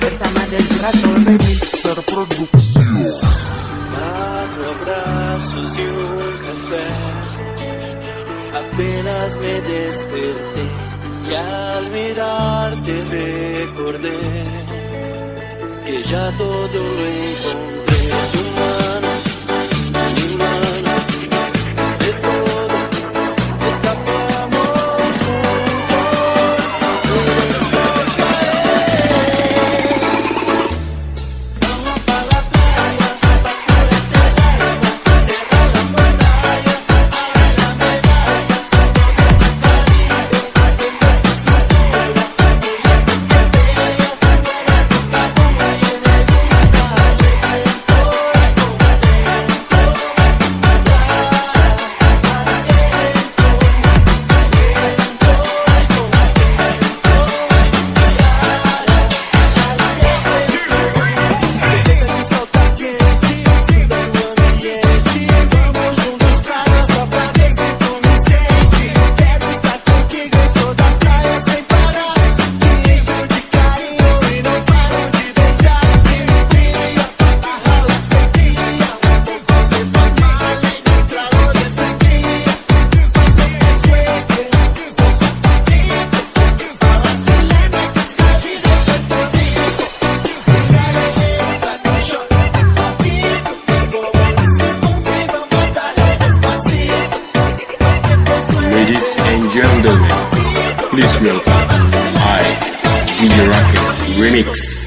bersama Desbrat Remix Cuatro brazos y un café Apenas me desperté y al mirarte recordé que ya todo lo encontré Remix.